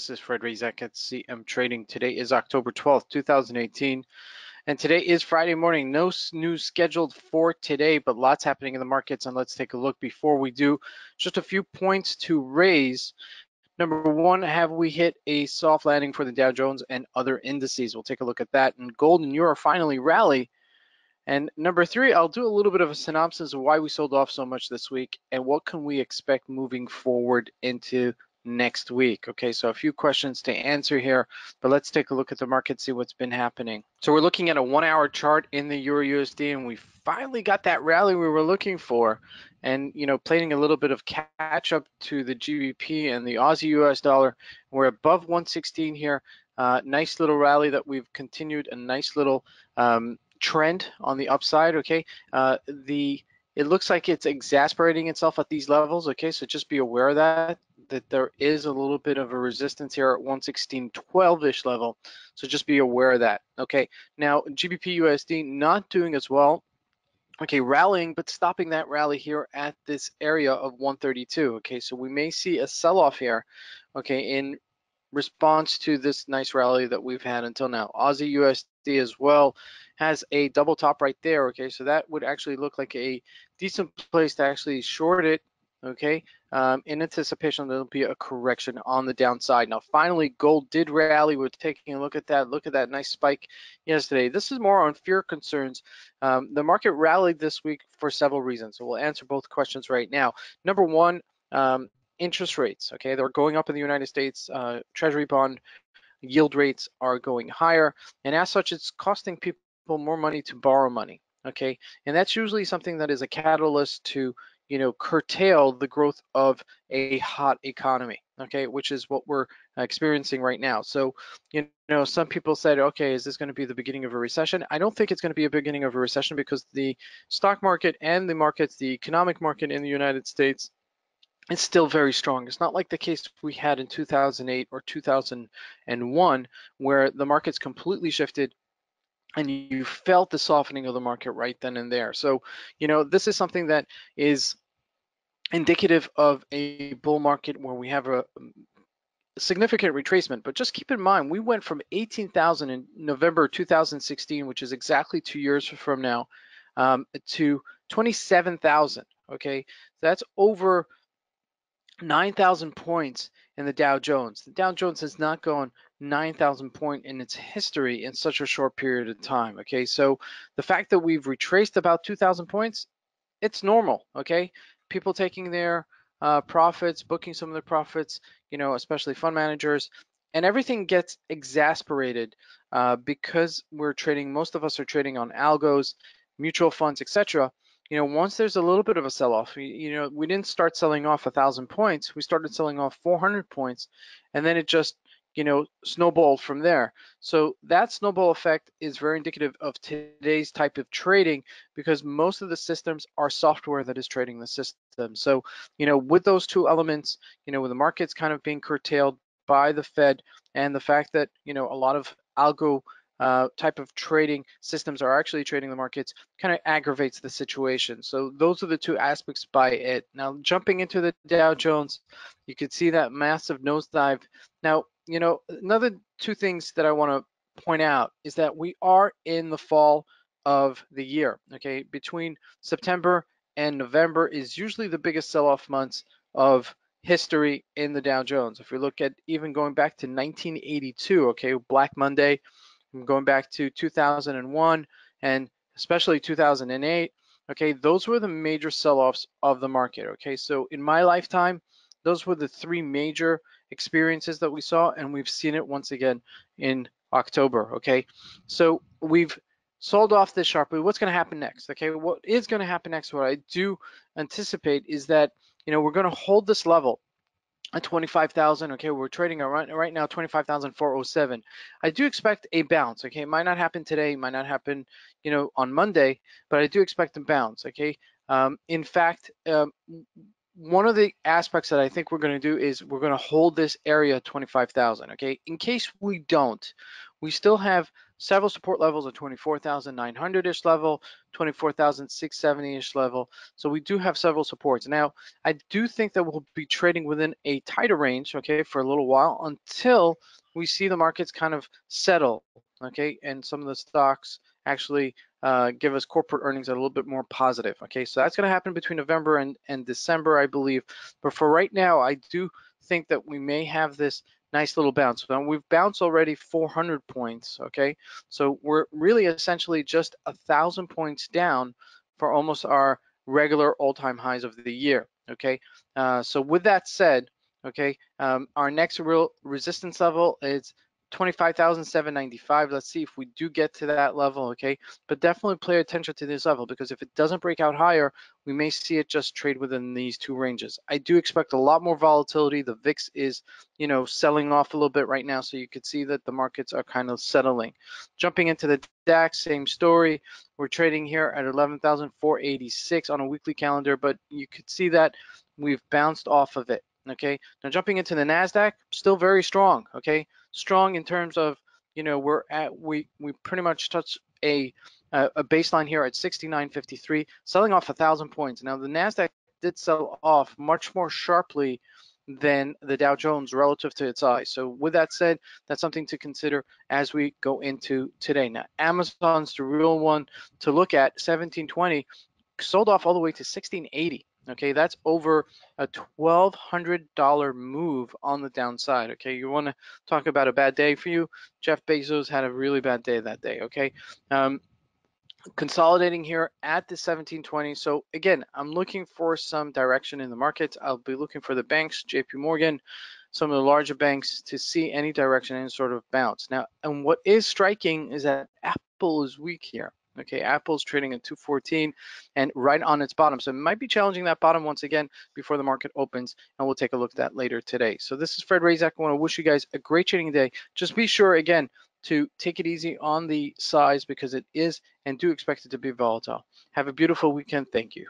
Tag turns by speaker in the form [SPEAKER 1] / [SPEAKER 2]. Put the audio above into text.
[SPEAKER 1] This is Fred Razak at CM Trading. Today is October 12th, 2018. And today is Friday morning. No news scheduled for today, but lots happening in the markets. And let's take a look before we do. Just a few points to raise. Number one, have we hit a soft landing for the Dow Jones and other indices? We'll take a look at that. And gold and euro finally rally and number three, I'll do a little bit of a synopsis of why we sold off so much this week and what can we expect moving forward into next week. Okay, so a few questions to answer here, but let's take a look at the market, see what's been happening. So we're looking at a one hour chart in the Euro USD and we finally got that rally we were looking for and you know playing a little bit of catch up to the GBP and the Aussie US dollar. We're above 116 here. Uh, nice little rally that we've continued, a nice little um, trend on the upside, okay? Uh, the It looks like it's exasperating itself at these levels, okay? So just be aware of that, that there is a little bit of a resistance here at 116.12-ish level. So just be aware of that, okay? Now, GBP USD not doing as well. Okay, rallying, but stopping that rally here at this area of 132. Okay, so we may see a sell-off here, okay, in response to this nice rally that we've had until now. Aussie USD as well has a double top right there, okay? So that would actually look like a decent place to actually short it, okay? Um, in anticipation there'll be a correction on the downside. Now, finally, gold did rally. We're taking a look at that. Look at that nice spike yesterday. This is more on fear concerns. Um, the market rallied this week for several reasons. So we'll answer both questions right now. Number one, um, interest rates. Okay, they're going up in the United States. Uh, Treasury bond yield rates are going higher, and as such, it's costing people more money to borrow money. Okay, and that's usually something that is a catalyst to you know curtail the growth of a hot economy okay which is what we're experiencing right now so you know some people said okay is this going to be the beginning of a recession i don't think it's going to be a beginning of a recession because the stock market and the markets the economic market in the united states it's still very strong. It's not like the case we had in 2008 or 2001 where the markets completely shifted and you felt the softening of the market right then and there. So, you know, this is something that is indicative of a bull market where we have a significant retracement, but just keep in mind, we went from 18,000 in November 2016, which is exactly two years from now, um, to 27,000, okay? That's over 9,000 points in the Dow Jones. The Dow Jones has not gone 9,000 point in its history in such a short period of time. Okay, so the fact that we've retraced about 2,000 points, it's normal. Okay, people taking their uh, profits, booking some of their profits, you know, especially fund managers, and everything gets exasperated uh, because we're trading. Most of us are trading on algos, mutual funds, etc you know, once there's a little bit of a sell-off, you know, we didn't start selling off a thousand points. We started selling off 400 points, and then it just, you know, snowballed from there. So that snowball effect is very indicative of today's type of trading because most of the systems are software that is trading the system. So, you know, with those two elements, you know, with the markets kind of being curtailed by the Fed and the fact that, you know, a lot of algo uh, type of trading systems are actually trading the markets kind of aggravates the situation. So those are the two aspects by it. Now jumping into the Dow Jones, you can see that massive nosedive. Now, you know, another two things that I want to point out is that we are in the fall of the year. Okay, between September and November is usually the biggest sell-off months of history in the Dow Jones. If we look at even going back to 1982, okay, Black Monday, going back to 2001 and especially 2008 okay those were the major sell-offs of the market okay so in my lifetime those were the three major experiences that we saw and we've seen it once again in October okay so we've sold off this sharply what's going to happen next okay what is going to happen next what I do anticipate is that you know we're going to hold this level at 25,000. Okay, we're trading around right now 25,407. I do expect a bounce. Okay, it might not happen today, It might not happen, you know, on Monday, but I do expect a bounce. Okay, um, in fact, um, one of the aspects that I think we're going to do is we're going to hold this area 25,000. Okay, in case we don't, we still have several support levels at 24,900-ish level, 24,670-ish level. So we do have several supports. Now, I do think that we'll be trading within a tighter range, okay, for a little while until we see the markets kind of settle, okay, and some of the stocks actually uh, give us corporate earnings a little bit more positive. Okay, so that's going to happen between November and, and December, I believe. But for right now, I do think that we may have this nice little bounce. Now we've bounced already 400 points. Okay, so we're really essentially just a thousand points down for almost our regular all-time highs of the year. Okay, uh, so with that said, okay, um, our next real resistance level is 25,795. Let's see if we do get to that level, okay? But definitely pay attention to this level because if it doesn't break out higher, we may see it just trade within these two ranges. I do expect a lot more volatility. The VIX is, you know, selling off a little bit right now, so you could see that the markets are kind of settling. Jumping into the DAX, same story. We're trading here at 11,486 on a weekly calendar, but you could see that we've bounced off of it okay now jumping into the nasdaq still very strong okay strong in terms of you know we're at we we pretty much touch a a baseline here at 69.53 selling off a thousand points now the nasdaq did sell off much more sharply than the Dow Jones relative to its size. So with that said, that's something to consider as we go into today. Now, Amazon's the real one to look at. 1720 sold off all the way to 1680. Okay, that's over a $1,200 move on the downside. Okay, you want to talk about a bad day for you? Jeff Bezos had a really bad day that day. Okay, um, consolidating here at the 1720. So again, I'm looking for some direction in the markets. I'll be looking for the banks, JP Morgan, some of the larger banks to see any direction, any sort of bounce. Now, and what is striking is that Apple is weak here. Okay, Apple's trading at 214 and right on its bottom. So it might be challenging that bottom once again before the market opens, and we'll take a look at that later today. So this is Fred Razak. I want to wish you guys a great trading day. Just be sure, again, to take it easy on the size because it is and do expect it to be volatile. Have a beautiful weekend. Thank you.